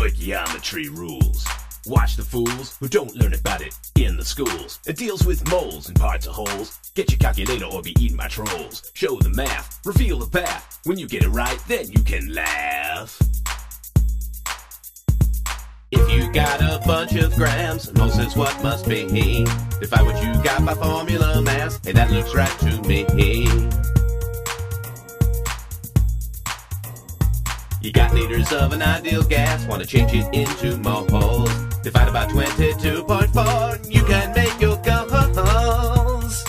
Stoichiometry rules. Watch the fools who don't learn about it in the schools. It deals with moles and parts of wholes. Get your calculator or be eaten by trolls. Show the math, reveal the path. When you get it right, then you can laugh. If you got a bunch of grams, moles is what must be. Define what you got by formula mass. Hey, that looks right to me. You got liters of an ideal gas, wanna change it into moles. Divide by 22.4, you can make your goals.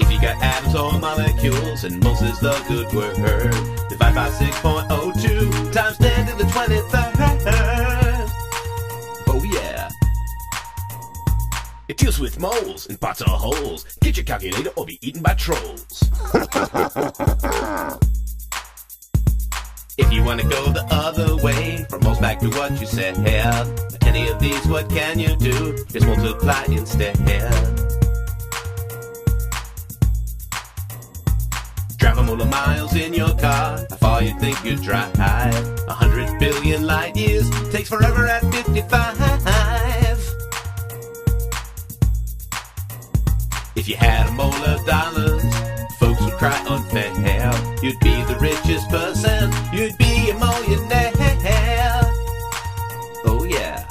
If you got atoms or molecules, and moles is the good word. Divide by 6.02 times 10 to the 23rd. Oh yeah. It deals with moles and pots of wholes. Get your calculator or be eaten by trolls. Wanna go the other way, from moles back to what you said, any of these, what can you do? Just multiply instead. Drive a mole of miles in your car, how far you think you drive? A hundred billion light years, takes forever at 55. If you had a mole of dollars, richest person, you'd be a millionaire. Oh yeah.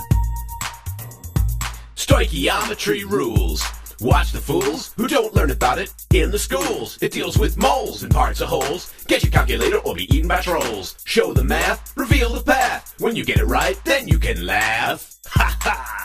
Stoichiometry rules. Watch the fools who don't learn about it in the schools. It deals with moles and parts of wholes. Get your calculator or be eaten by trolls. Show the math, reveal the path. When you get it right, then you can laugh. Ha ha!